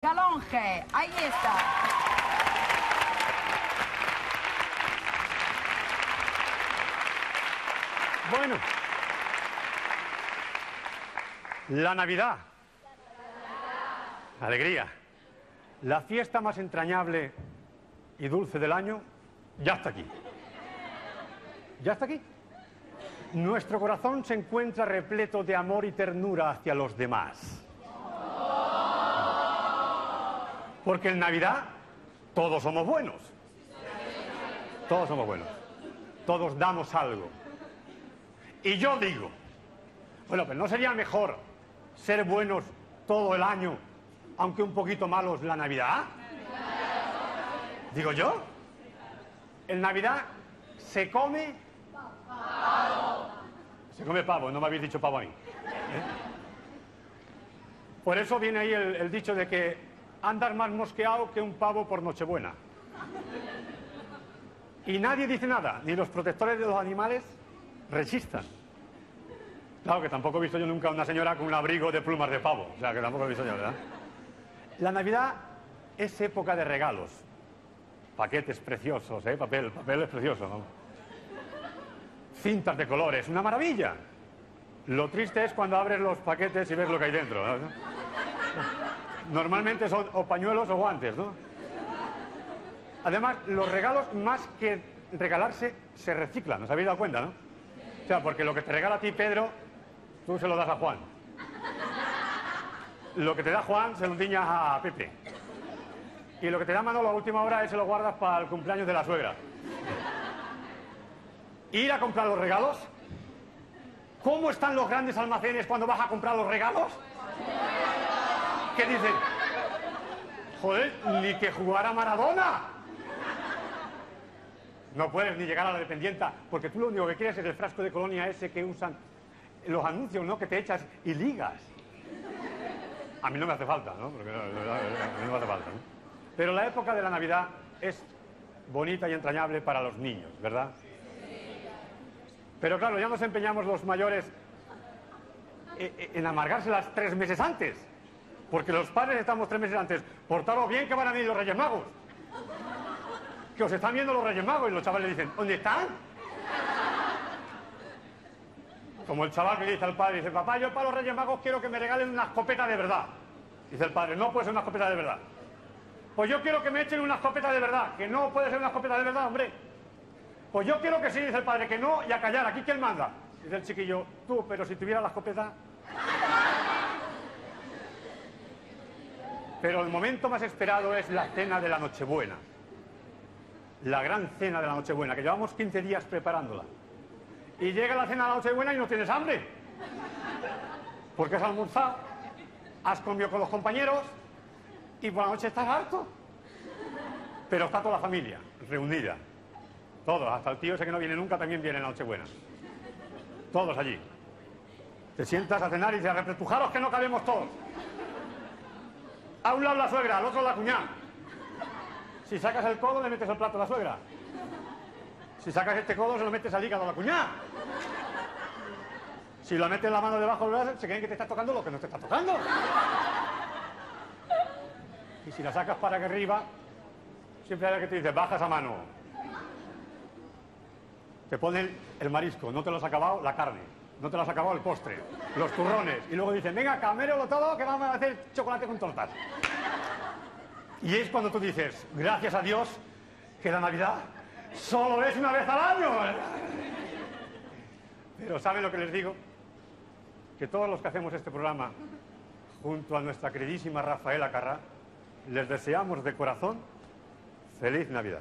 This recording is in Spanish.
Galonge, ahí está. Bueno. La Navidad. Alegría. La fiesta más entrañable y dulce del año ya está aquí. Ya está aquí. Nuestro corazón se encuentra repleto de amor y ternura hacia los demás. Porque en Navidad todos somos buenos. Todos somos buenos. Todos damos algo. Y yo digo, bueno, pero ¿no sería mejor ser buenos todo el año, aunque un poquito malos la Navidad? Digo yo. En Navidad se come pavo. Se come pavo, no me habéis dicho pavo a mí. ¿eh? Por eso viene ahí el dicho de que andar más mosqueado que un pavo por Nochebuena. Y nadie dice nada, ni los protectores de los animales resistan. Claro que tampoco he visto yo nunca a una señora con un abrigo de plumas de pavo, o sea que tampoco he visto yo, ¿verdad? La Navidad es época de regalos. Paquetes preciosos, ¿eh? Papel, papel es precioso, ¿no? Cintas de colores, una maravilla. Lo triste es cuando abres los paquetes y ves lo que hay dentro. ¿no? Normalmente son o pañuelos o guantes, ¿no? Además, los regalos, más que regalarse, se reciclan. ¿Os habéis dado cuenta, no? O sea, porque lo que te regala a ti, Pedro, tú se lo das a Juan. Lo que te da Juan, se lo tiñas a Pepe. Y lo que te da Manolo a última hora, es se lo guardas para el cumpleaños de la suegra. Ir a comprar los regalos. ¿Cómo están los grandes almacenes cuando vas a comprar los regalos? ¿Qué dicen? Joder, ni que jugar a Maradona. No puedes ni llegar a la dependienta, porque tú lo único que quieres es el frasco de colonia ese que usan los anuncios, ¿no? Que te echas y ligas. A mí no me hace falta, ¿no? Porque no, no, no me hace falta. Pero la época de la Navidad es bonita y entrañable para los niños, ¿verdad? Pero claro, ya nos empeñamos los mayores eh, eh, en amargárselas tres meses antes. Porque los padres estamos tres meses antes. Portaros bien que van a venir los Reyes Magos. Que os están viendo los Reyes Magos y los chavales dicen, ¿dónde están? Como el chaval que dice al padre, dice, papá, yo para los Reyes Magos quiero que me regalen una escopeta de verdad. Dice el padre, no puede ser una escopeta de verdad. Pues yo quiero que me echen una escopeta de verdad. Que no puede ser una escopeta de verdad, hombre. Pues yo quiero que sí, dice el padre, que no, y a callar, aquí quién manda. Dice el chiquillo, tú, pero si tuviera la escopeta... Pero el momento más esperado es la cena de la Nochebuena. La gran cena de la Nochebuena, que llevamos 15 días preparándola. Y llega la cena de la Nochebuena y no tienes hambre. Porque has almorzado, has comido con los compañeros y por la noche estás harto. Pero está toda la familia reunida. Todos, hasta el tío ese que no viene nunca también viene en la Nochebuena. Todos allí. Te sientas a cenar y dices, repretujaros que no cabemos todos. A un lado la suegra, al otro la cuñada. Si sacas el codo, le metes el plato a la suegra. Si sacas este codo, se lo metes al hígado a la cuñada. Si lo metes la mano debajo del brazo, se creen que te estás tocando lo que no te está tocando. Y si la sacas para que arriba, siempre hay alguien que te dice, baja esa mano. Te ponen el marisco, no te lo has acabado, la carne. No te lo has acabado el postre, los turrones. Y luego dicen, venga, camérelo todo, que vamos a hacer chocolate con tortas. Y es cuando tú dices, gracias a Dios, que la Navidad solo es una vez al año. Pero ¿saben lo que les digo? Que todos los que hacemos este programa, junto a nuestra queridísima Rafaela Carrá, les deseamos de corazón feliz Navidad.